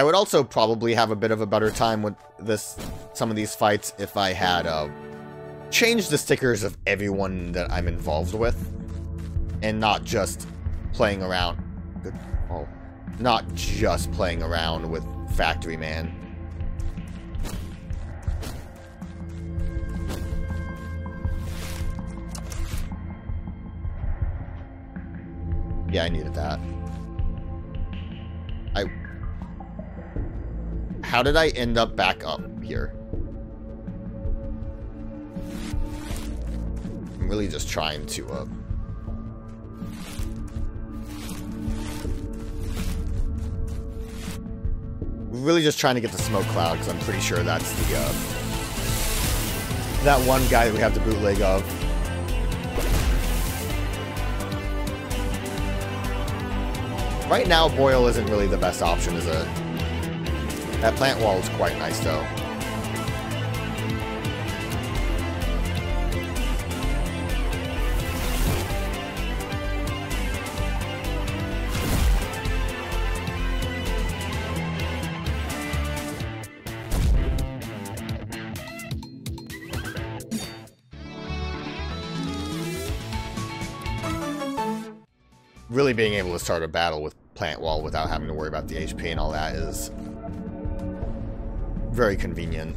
I would also probably have a bit of a better time with this some of these fights if I had uh, changed the stickers of everyone that I'm involved with and not just playing around. Good. Oh, not just playing around with Factory Man. Yeah, I needed that. How did I end up back up here? I'm really just trying to, uh... Really just trying to get the smoke cloud, because I'm pretty sure that's the, uh... That one guy that we have the bootleg of. Right now, Boil isn't really the best option, is it? That plant wall is quite nice, though. Really being able to start a battle with plant wall without having to worry about the HP and all that is very convenient.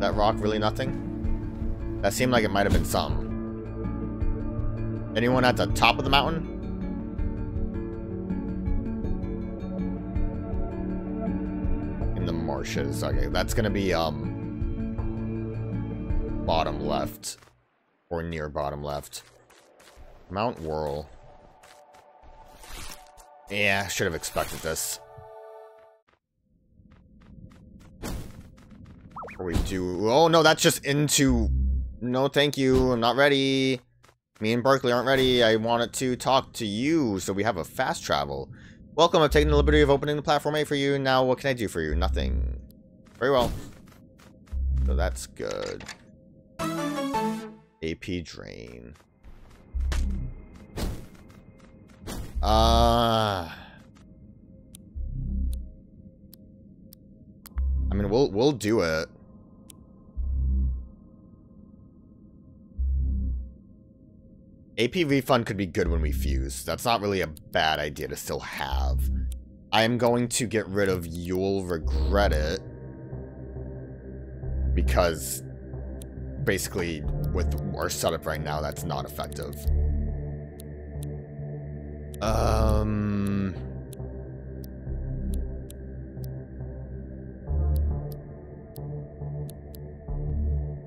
That rock really nothing? That seemed like it might have been some. Anyone at the top of the mountain? In the marshes. Okay, that's gonna be, um... Bottom left. Or near bottom left. Mount Wirral. Yeah, I should have expected this. We do... Oh, no, that's just into... No, thank you. I'm not ready. Me and Barkley aren't ready. I wanted to talk to you, so we have a fast travel. Welcome, I've taken the liberty of opening the platform A for you. Now, what can I do for you? Nothing. Very well. So that's good. AP drain. Uh I mean, we'll we'll do it. AP refund could be good when we fuse. That's not really a bad idea to still have. I am going to get rid of You'll Regret It. Because basically with our setup right now, that's not effective. Um...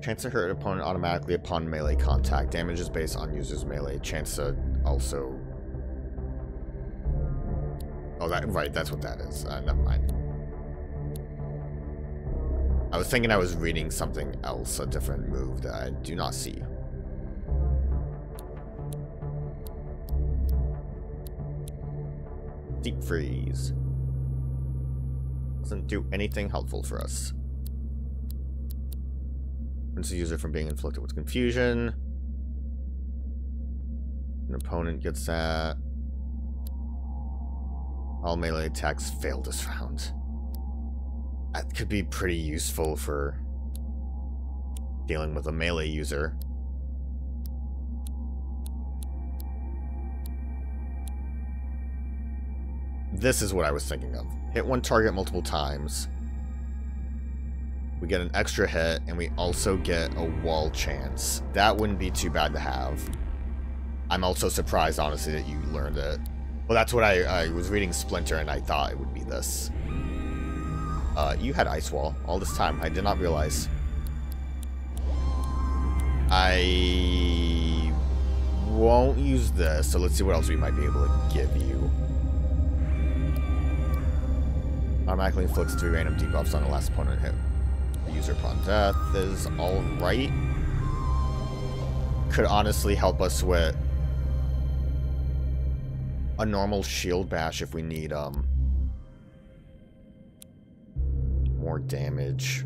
Chance to hurt opponent automatically upon melee contact. Damage is based on user's melee. Chance to also... Oh, that right, that's what that is. Uh, never mind. I was thinking I was reading something else, a different move that I do not see. Deep freeze. Doesn't do anything helpful for us. Prevents the user from being inflicted with confusion. An opponent gets that. All melee attacks fail this round. That could be pretty useful for dealing with a melee user. This is what I was thinking of. Hit one target multiple times. We get an extra hit, and we also get a wall chance. That wouldn't be too bad to have. I'm also surprised, honestly, that you learned it. Well, that's what I, I was reading Splinter, and I thought it would be this. Uh, you had Ice Wall all this time. I did not realize. I won't use this, so let's see what else we might be able to give you. Automatically inflicts three random debuffs on the last opponent hit. The user upon death is alright. Could honestly help us with a normal shield bash if we need um more damage.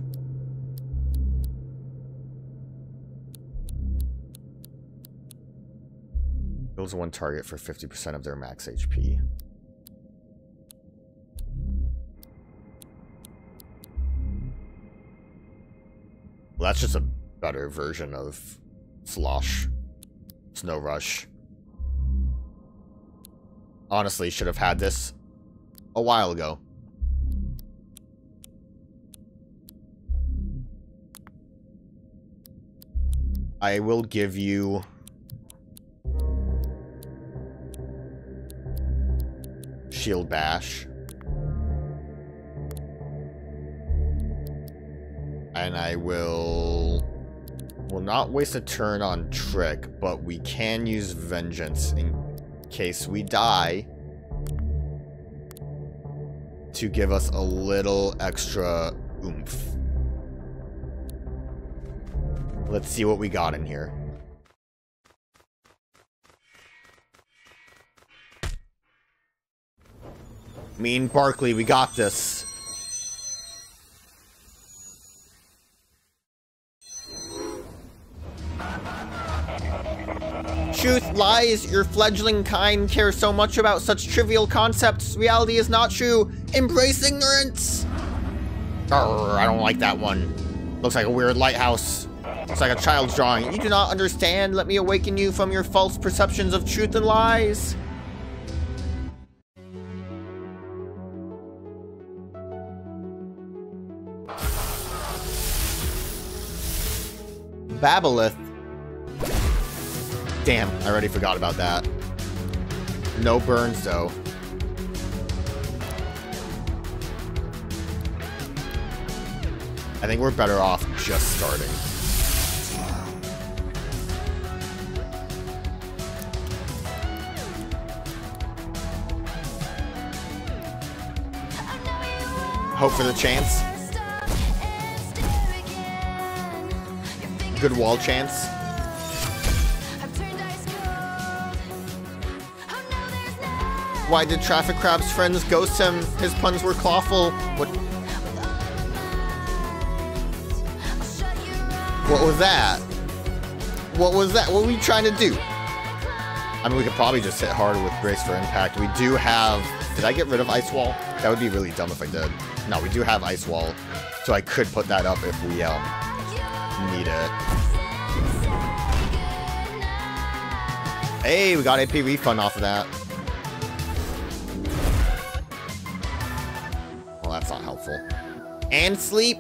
Builds one target for 50% of their max HP. Well, that's just a better version of Slosh. Snow Rush. Honestly, should have had this a while ago. I will give you... Shield Bash. And I will... Will not waste a turn on Trick, but we can use Vengeance in case we die to give us a little extra oomph. Let's see what we got in here. Mean Barkley, we got this. Truth lies, your fledgling kind care so much about such trivial concepts. Reality is not true. Embrace ignorance! Arr, I don't like that one. Looks like a weird lighthouse. Looks like a child's drawing. You do not understand. Let me awaken you from your false perceptions of truth and lies. Babelith Damn, I already forgot about that. No burns, though. I think we're better off just starting. Hope for the chance. Good wall chance. Why did Traffikrab's friends ghost him? His puns were clawful. What? What was that? What was that? What were we trying to do? I mean, we could probably just hit harder with Brace for Impact. We do have... Did I get rid of Ice Wall? That would be really dumb if I did. No, we do have Ice Wall. So I could put that up if we um, need it. Hey, we got AP refund off of that. Well, that's not helpful. And sleep.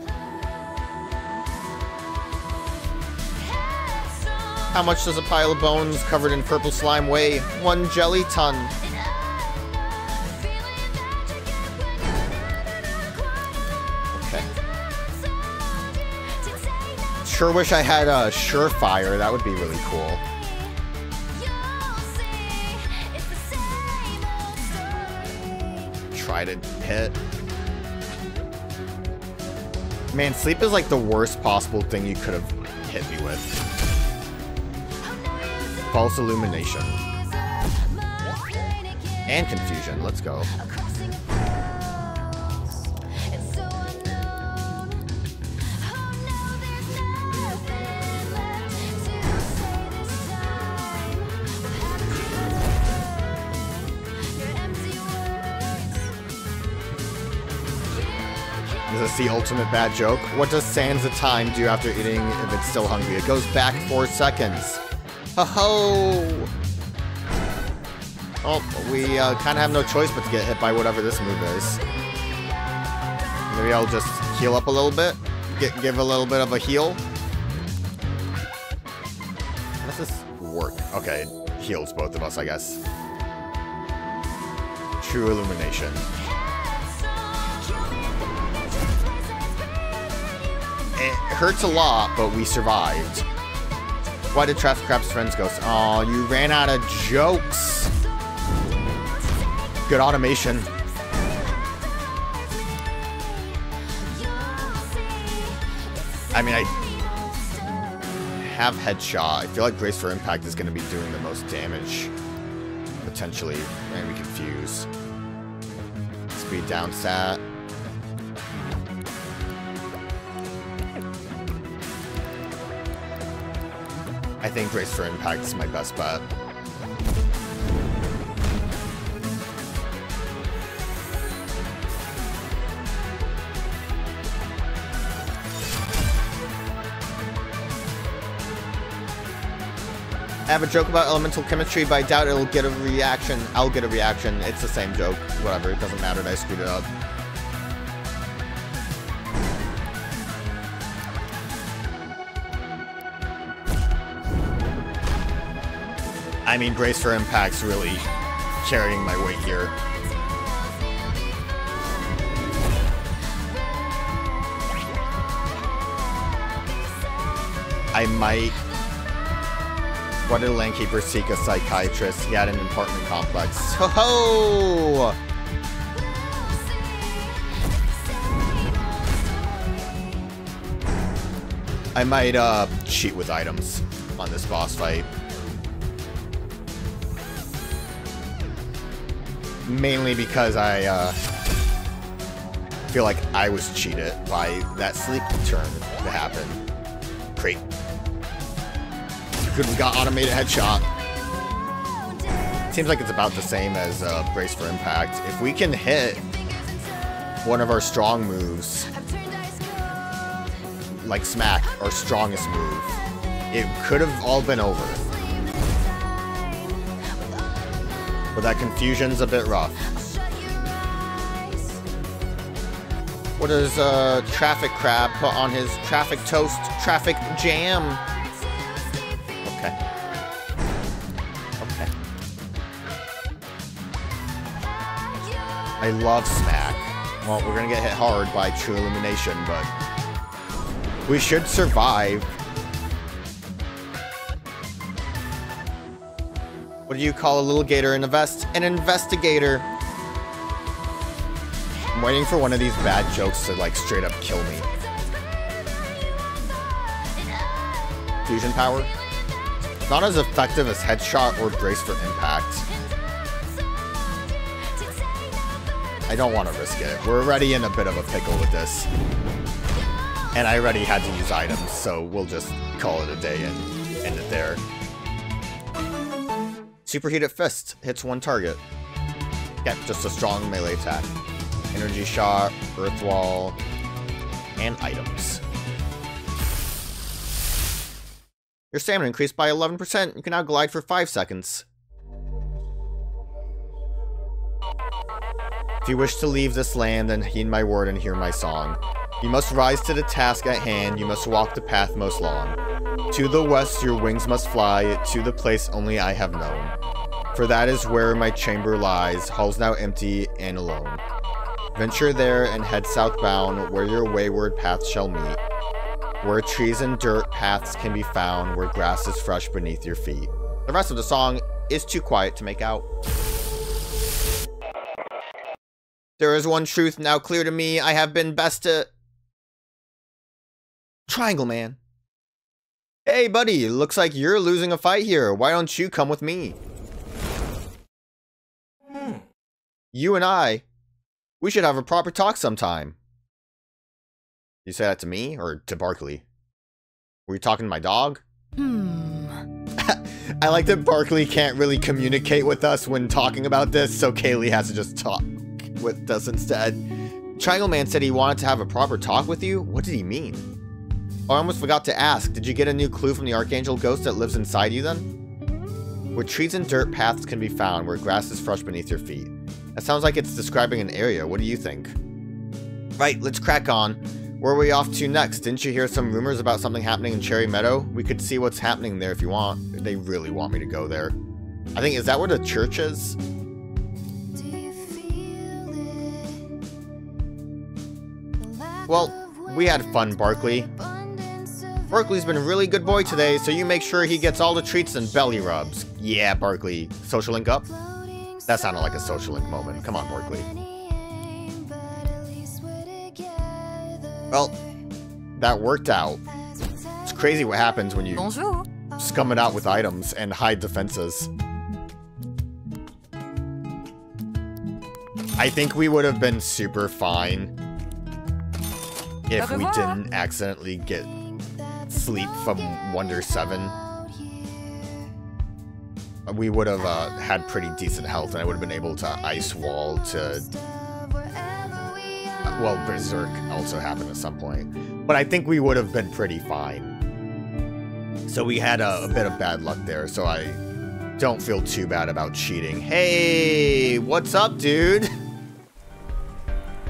How much does a pile of bones covered in purple slime weigh? One jelly ton. Sure wish I had a Surefire. That would be really cool. Try to hit. Man, sleep is like the worst possible thing you could have hit me with. False illumination. And confusion. Let's go. The ultimate bad joke. What does Sanzatime do after eating if it's still hungry? It goes back four seconds. Ho ho! Oh, we uh, kind of have no choice but to get hit by whatever this move is. Maybe I'll just heal up a little bit. Get, give a little bit of a heal. Does this work? Okay, heals both of us, I guess. True Illumination. Hurts a lot, but we survived. Why did Traffikrab's friends ghost? Oh, you ran out of jokes. Good automation. I mean, I have headshot. I feel like Brace for Impact is going to be doing the most damage. Potentially. And we confuse. Speed down sat. I think Brace for Impact is my best bet. I have a joke about elemental chemistry, but I doubt it'll get a reaction. I'll get a reaction. It's the same joke. Whatever, it doesn't matter that I screwed it up. I mean, Brace for Impact's really carrying my weight here. I might... What did Landkeeper seek a psychiatrist? He had an apartment complex. Ho ho! I might uh, cheat with items on this boss fight. Mainly because I uh, feel like I was cheated by that sleep turn that happened. Great. Good, we got automated headshot. Seems like it's about the same as uh, Brace for Impact. If we can hit one of our strong moves, like Smack, our strongest move, it could have all been over. But that confusion's a bit rough. What does uh, Traffikrab put on his Traffic Toast Traffic Jam? Okay. Okay. I love Smack. Well, we're gonna get hit hard by True Illumination, but we should survive. What do you call a little gator in a vest? An investigator. I'm waiting for one of these bad jokes to like straight up kill me. Fusion power? Not as effective as headshot or brace for impact. I don't want to risk it. We're already in a bit of a pickle with this. And I already had to use items, so we'll just call it a day and end it there. Superheated Fist hits one target. Yeah, just a strong melee attack. Energy Shot, Earth Wall, and items. Your stamina increased by 11%. You can now glide for 5 seconds. If you wish to leave this land, then heed my word and hear my song. You must rise to the task at hand, you must walk the path most long. To the west your wings must fly, to the place only I have known. For that is where my chamber lies, halls now empty and alone. Venture there and head southbound, where your wayward paths shall meet. Where trees and dirt paths can be found, where grass is fresh beneath your feet. The rest of the song is too quiet to make out. There is one truth now clear to me, I have been best to... Triangle Man. Hey buddy, looks like you're losing a fight here. Why don't you come with me? You and I, we should have a proper talk sometime. You say that to me or to Barkley? Were you talking to my dog? Hmm. I like that Barkley can't really communicate with us when talking about this, so Kayleigh has to just talk with us instead. Triangle Man said he wanted to have a proper talk with you? What did he mean? Oh, I almost forgot to ask. Did you get a new clue from the Archangel Ghost that lives inside you then? Where trees and dirt paths can be found, where grass is fresh beneath your feet. That sounds like it's describing an area. What do you think? Right, let's crack on. Where are we off to next? Didn't you hear some rumors about something happening in Cherry Meadow? We could see what's happening there if you want. They really want me to go there. I think, is that where the church is? Well, we had fun, Barkley. Barkley's been a really good boy today, so you make sure he gets all the treats and belly rubs. Yeah, Barkley. Social link up? That sounded like a social link moment. Come on, Barkley. Well, that worked out. It's crazy what happens when you Bonjour. scum it out with items and hide defenses. I think we would have been super fine if we didn't accidentally get sleep from Wonder 7. We would have uh, had pretty decent health and I would have been able to ice wall to well, Berserk also happened at some point. But I think we would have been pretty fine. So we had a, a bit of bad luck there, so I don't feel too bad about cheating. Hey, what's up, dude?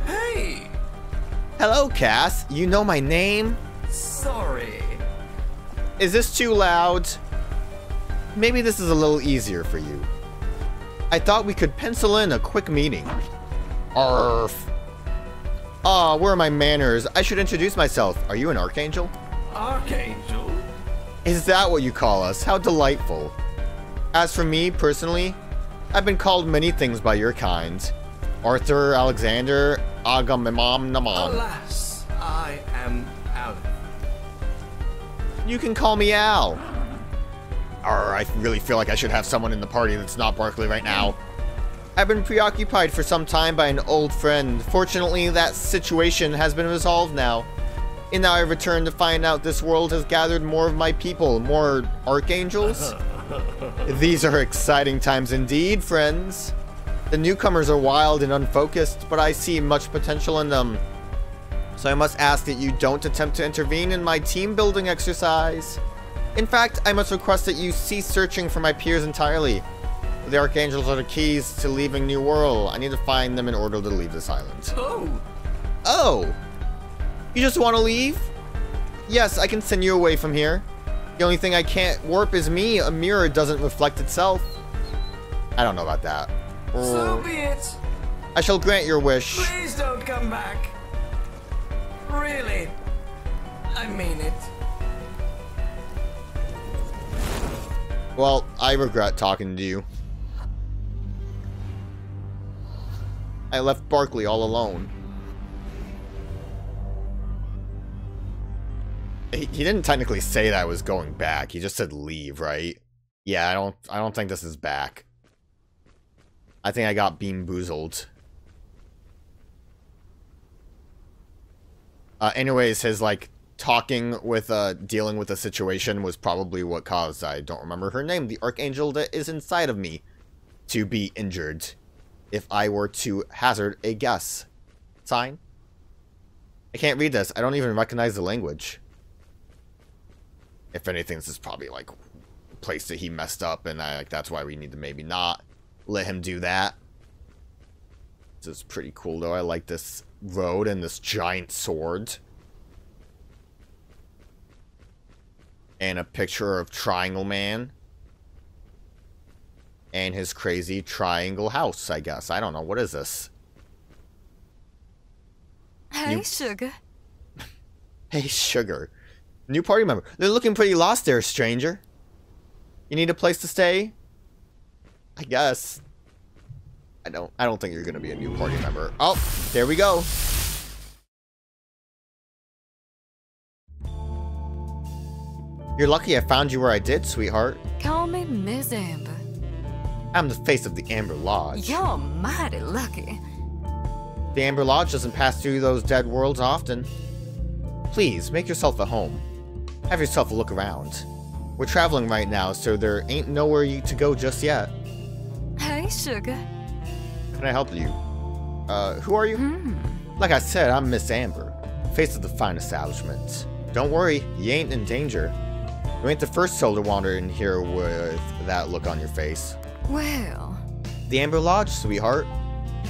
Hey! Hello, Cass. You know my name? Sorry. Is this too loud? Maybe this is a little easier for you. I thought we could pencil in a quick meeting. Arf. Aw, where are my manners? I should introduce myself. Are you an archangel? Archangel? Is that what you call us? How delightful. As for me, personally, I've been called many things by your kind. Arthur, Alexander, Agamemnon. Alas, I am. You can call me Al. Arr, I really feel like I should have someone in the party that's not Barkley right now. I've been preoccupied for some time by an old friend. Fortunately, that situation has been resolved now. And now I return to find out this world has gathered more of my people, more archangels. These are exciting times indeed, friends. The newcomers are wild and unfocused, but I see much potential in them. So I must ask that you don't attempt to intervene in my team building exercise. In fact, I must request that you cease searching for my peers entirely. The Archangels are the keys to leaving New Wirral. I need to find them in order to leave this island. Oh! Oh! You just want to leave? Yes, I can send you away from here. The only thing I can't warp is me. A mirror doesn't reflect itself. I don't know about that. So be it! I shall grant your wish. Please don't come back! Really? I mean it. Well, I regret talking to you. I left Barkley all alone. He, he didn't technically say that I was going back. He just said leave, right? Yeah, I don't I don't think this is back. I think I got beam boozled. Uh, anyways, his like talking with uh dealing with the situation was probably what caused I don't remember her name, the archangel that is inside of me, to be injured. If I were to hazard a guess. Sign? I can't read this. I don't even recognize the language. If anything, this is probably like place that he messed up, and I, like that's why we need to maybe not let him do that. This is pretty cool though. I like this road and this giant sword. And a picture of Triangle Man. And his crazy triangle house, I guess. I don't know. What is this? Hey, You- sugar. Hey, Sugar. New party member. They're looking pretty lost there, stranger. You need a place to stay? I guess. I don't I don't think you're gonna be a new party member. Oh, there we go. You're lucky I found you where I did, sweetheart. Call me Miss Amber. I'm the face of the Amber Lodge. You're mighty lucky. The Amber Lodge doesn't pass through those dead worlds often. Please, make yourself at home. Have yourself a look around. We're traveling right now, so there ain't nowhere you to go just yet. Hey, sugar. Can I help you? Uh, who are you? Hmm. Like I said, I'm Miss Amber, face of the fine establishment. Don't worry, you ain't in danger. You ain't the first soul to wander in here with that look on your face. Well, The Amber Lodge, sweetheart.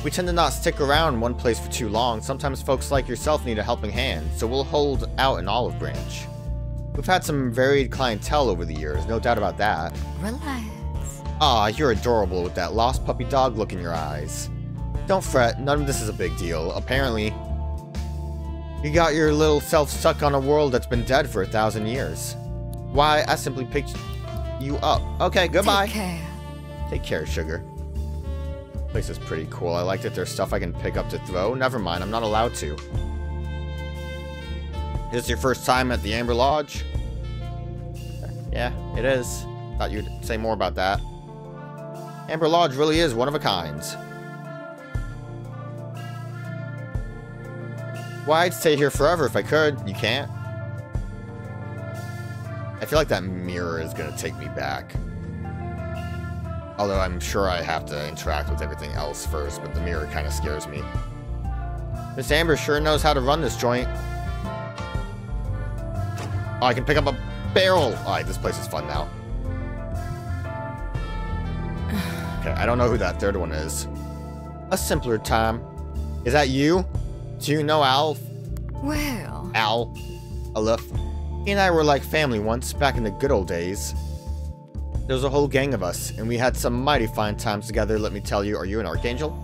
We tend to not stick around one place for too long. Sometimes folks like yourself need a helping hand, so we'll hold out an olive branch. We've had some varied clientele over the years, no doubt about that. relax. Ah, you're adorable with that lost puppy dog look in your eyes. Don't fret, none of this is a big deal. Apparently, you got your little self stuck on a world that's been dead for a thousand years. Why, I simply picked you up. Okay, goodbye. Take care. Take care, sugar. Place is pretty cool. I like that there's stuff I can pick up to throw. Never mind, I'm not allowed to. Is this your first time at the Amber Lodge? Yeah, it is. Thought you'd say more about that. Amber Lodge really is one of a kind. Why, I'd stay here forever if I could. You can't. I feel like that mirror is gonna take me back. Although I'm sure I have to interact with everything else first, but the mirror kind of scares me. Miss Amber sure knows how to run this joint. Oh, I can pick up a barrel! Oh, Alright, this place is fun now. Okay, I don't know who that third one is. A simpler time. Is that you? Do you know Alf? Well, Al? Aleph? He and I were like family once, back in the good old days. There was a whole gang of us, and we had some mighty fine times together, let me tell you. Are you an Archangel?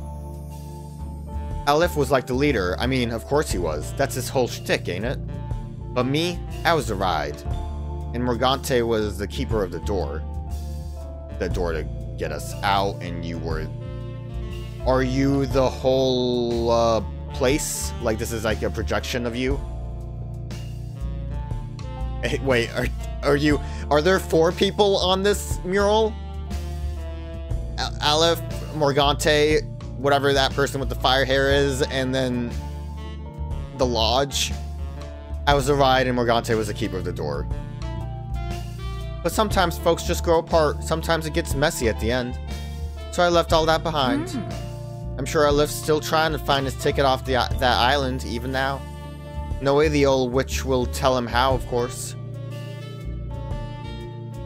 Aleph was like the leader. I mean, of course he was. That's his whole shtick, ain't it? But me, I was the ride. And Morgante was the keeper of the door. The door to get us out, and you were... Are you the whole, uh, place? Like this is like a projection of you? Hey, wait, are, are you... Are there four people on this mural? Al- Aleph, Morgante, whatever that person with the fire hair is, and then the lodge. I was the ride and Morgante was the keeper of the door. But sometimes folks just grow apart. Sometimes it gets messy at the end. So I left all that behind. Hmm. I'm sure Aleph's still trying to find his ticket off the, that island, even now. No way the old witch will tell him how, of course.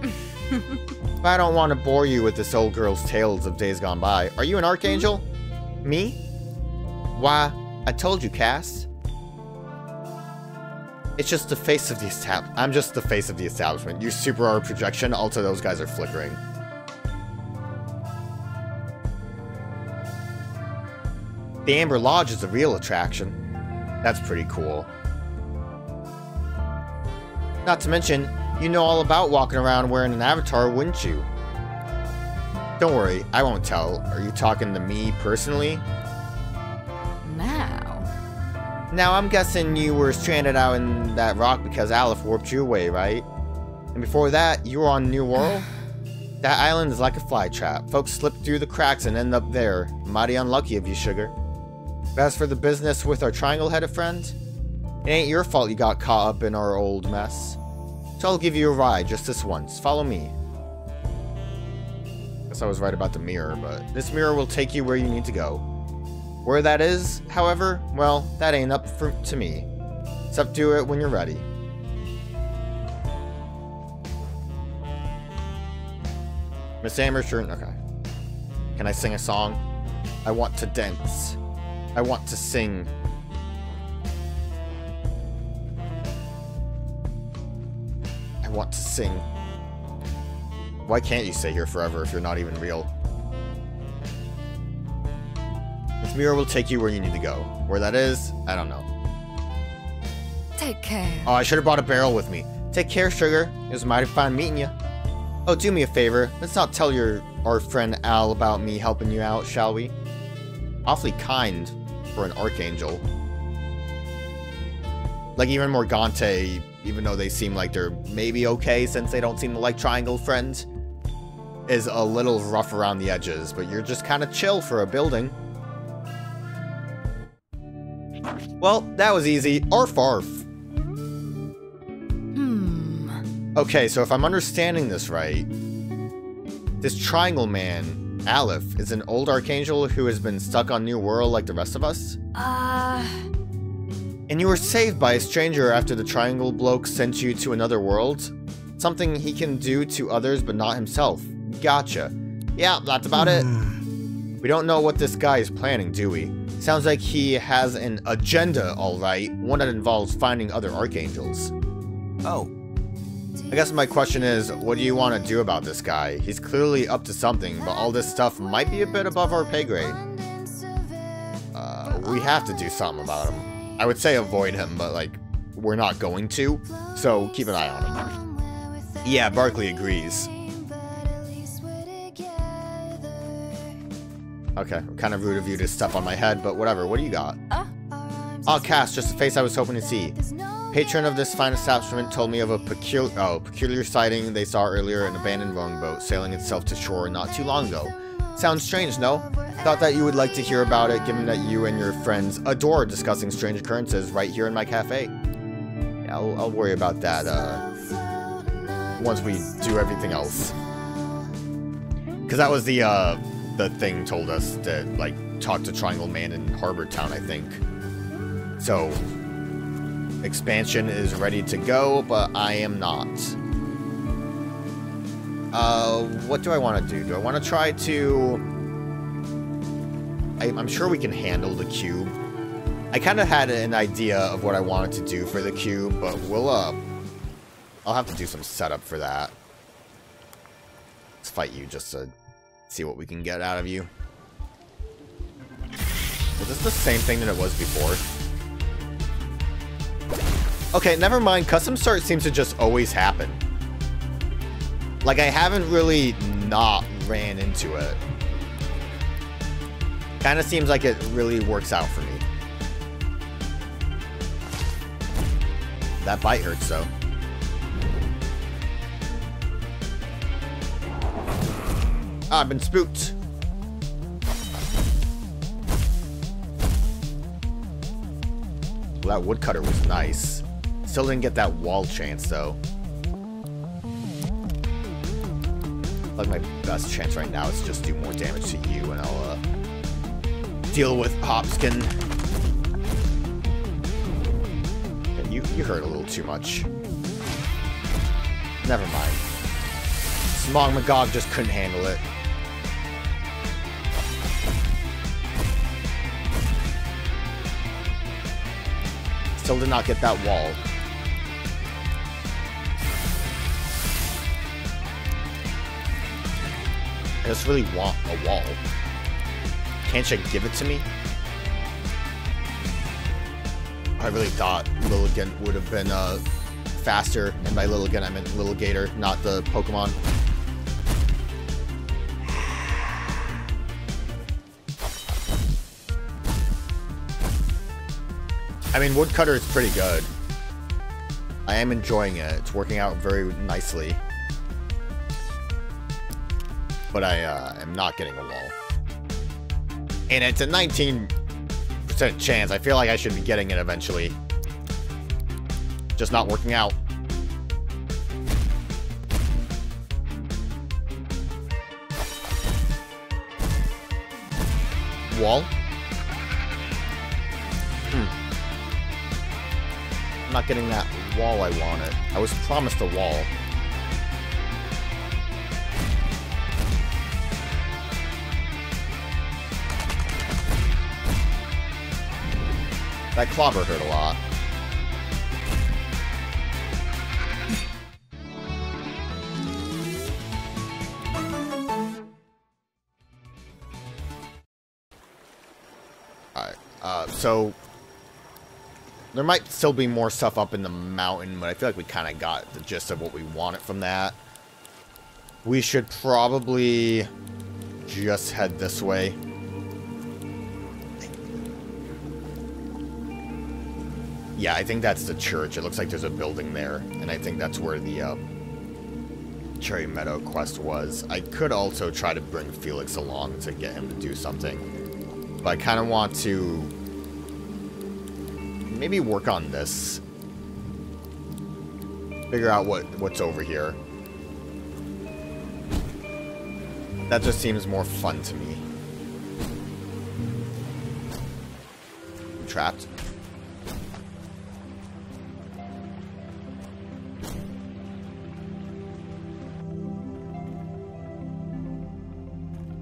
but I don't want to bore you with this old girl's tales of days gone by. Are you an archangel? Hmm? Me? Why, I told you, Cass. It's just the face of the establishment. I'm just the face of the establishment. Use super a projection, also those guys are flickering. The Amber Lodge is the real attraction. That's pretty cool. Not to mention, you know all about walking around wearing an avatar, wouldn't you? Don't worry, I won't tell. Are you talking to me personally? Now. I'm guessing you were stranded out in that rock because Aleph warped you away, right? And before that, you were on New Wirral? that island is like a fly trap. Folks slip through the cracks and end up there. Mighty unlucky of you, Sugar. But as for the business with our triangle-headed friend, it ain't your fault you got caught up in our old mess. So I'll give you a ride just this once. Follow me. Guess I was right about the mirror, but this mirror will take you where you need to go. Where that is, however, well, that ain't up for, to me. It's up to it when you're ready. Miss Amershurn, okay. Can I sing a song? I want to dance. I want to sing. I want to sing. Why can't you stay here forever if you're not even real? This mirror will take you where you need to go. Where that is, I don't know. Take care. Oh, I should have brought a barrel with me. Take care, Sugar. It was mighty fine meeting you. Oh, do me a favor. Let's not tell your our friend Al about me helping you out, shall we? Awfully kind for an archangel. Like even Morgante, even though they seem like they're maybe okay since they don't seem to like triangle friends, is a little rough around the edges, but you're just kind of chill for a building. Well, that was easy. Arf arf. Hmm. Okay, so if I'm understanding this right, this Triangle Man, Aleph, is an old Archangel who has been stuck on New Wirral like the rest of us? Uh, And you were saved by a stranger after the Triangle Bloke sent you to another world? Something he can do to others but not himself. Gotcha. Yeah, that's about it. We don't know what this guy is planning, do we? Sounds like he has an agenda, alright, one that involves finding other Archangels. Oh, I guess my question is, what do you want to do about this guy? He's clearly up to something, but all this stuff might be a bit above our pay grade. Uh, we have to do something about him. I would say avoid him, but like, we're not going to, so keep an eye on him. Yeah, Barkley agrees. Okay, kind of rude of you to step on my head, but whatever. What do you got? Oh, Cass, just the face I was hoping to see. Patron of this fine establishment told me of a peculiar, oh, peculiar sighting they saw earlier an abandoned rowing boat sailing itself to shore not too long ago. Sounds strange, no? Thought that you would like to hear about it, given that you and your friends adore discussing strange occurrences right here in my cafe. Yeah, I'll, I'll worry about that, uh, once we do everything else. Because that was the, uh, the thing told us to, like, talk to Triangle Man in Harbourtown, I think. So, expansion is ready to go, but I am not. Uh, what do I want to do? Do I want to try to... I, I'm sure we can handle the cube. I kind of had an idea of what I wanted to do for the cube, but we'll, uh... I'll have to do some setup for that. Let's fight you just to see what we can get out of you. Is this the same thing that it was before? Okay, never mind. Custom start seems to just always happen. Like, I haven't really not ran into it. Kind of seems like it really works out for me. That bite hurts, though. I've been spooked. Well, that woodcutter was nice. Still didn't get that wall chance, though. Like, my best chance right now is just do more damage to you, and I'll, uh, deal with Hopskin. You, you hurt a little too much. Never mind. Smogmagog just couldn't handle it. Still did not get that wall. I just really want a wall. Can't you give it to me? I really thought Lilligant would have been uh, faster, and by Lilligant I meant Lilligator, not the Pokemon. I mean, Woodcutter is pretty good. I am enjoying it. It's working out very nicely. But I uh, am not getting a wall. And it's a 19% chance. I feel like I should be getting it eventually. Just not working out. Wall? I'm not getting that wall I wanted. I was promised a wall. That clobber hurt a lot. Alright, uh, so... There might still be more stuff up in the mountain, but I feel like we kind of got the gist of what we wanted from that. We should probably just head this way. Yeah, I think that's the church. It looks like there's a building there, and I think that's where the uh, Cherry Meadow quest was. I could also try to bring Felix along to get him to do something, but I kind of want to maybe work on this. Figure out what what's over here. That just seems more fun to me. I'm trapped.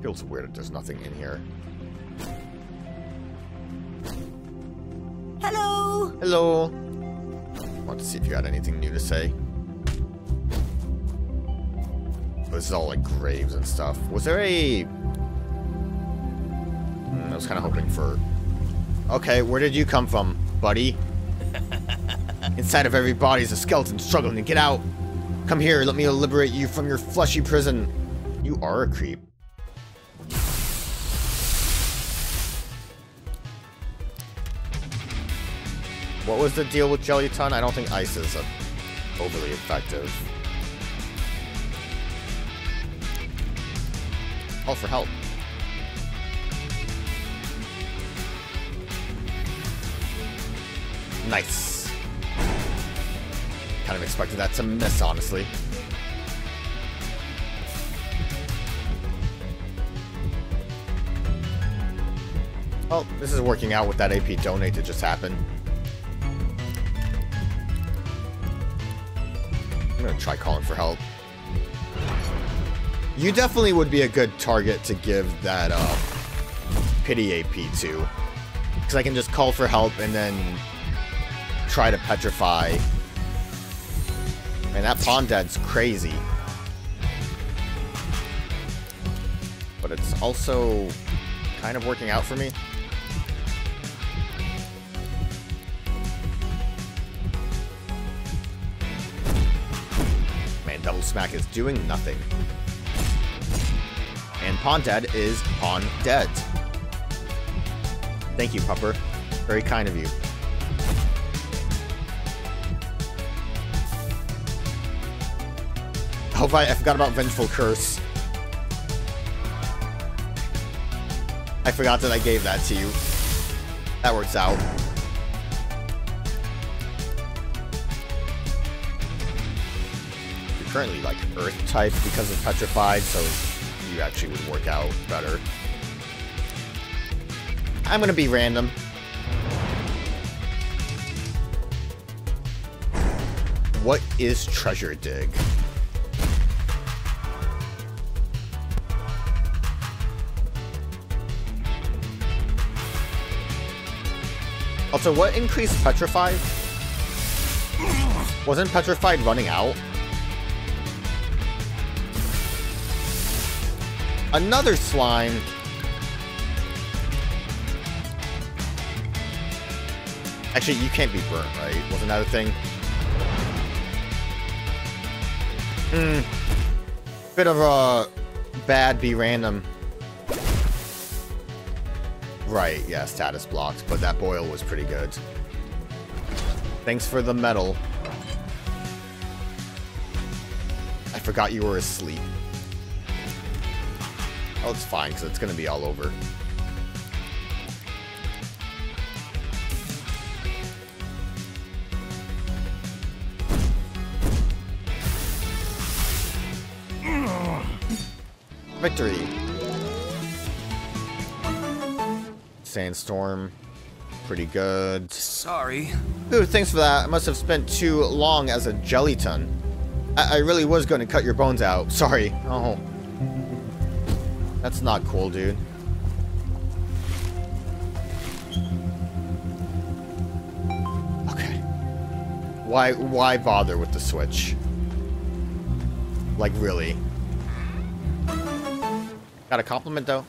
Feels weird that there's nothing in here. Hello. Want to see if you had anything new to say. This is all like graves and stuff. Was there a... Hmm, I was kind of hoping for... Okay, where did you come from, buddy? Inside of every body is a skeleton struggling to get out. Come here, let me liberate you from your fleshy prison. You are a creep. What was the deal with Jellyton? I don't think ice is overly effective. Call for help. Nice. Kind of expected that to miss, honestly. Oh, this is working out with that AP donate that just happened. Gonna try calling for help. You definitely would be a good target to give that uh, pity AP to. Because I can just call for help and then try to petrify. And that Pawn Dead's crazy. But it's also kind of working out for me. Smack is doing nothing. And Pawn Dead is Pawn Dead. Thank you, Pupper. Very kind of you. Oh, I, I forgot about Vengeful Curse. I forgot that I gave that to you. That works out. Currently like Earth type because of Petrified, so you actually would work out better. I'm gonna be random. What is Treasure Dig? Also, what increased Petrified? Wasn't Petrified running out? Another slime. Actually, you can't be burnt, right? Wasn't that a thing? Hmm. Bit of a bad be random. Right, yeah, status blocks, but that boil was pretty good. Thanks for the medal. I forgot you were asleep. Oh, it's fine, because it's going to be all over. Victory! Sandstorm. Pretty good. Sorry. Ooh, thanks for that. I must have spent too long as a Jellyton. I, I really was going to cut your bones out. Sorry. Oh. That's not cool, dude. Okay. Why, why bother with the switch? Like, really? Got a compliment, though?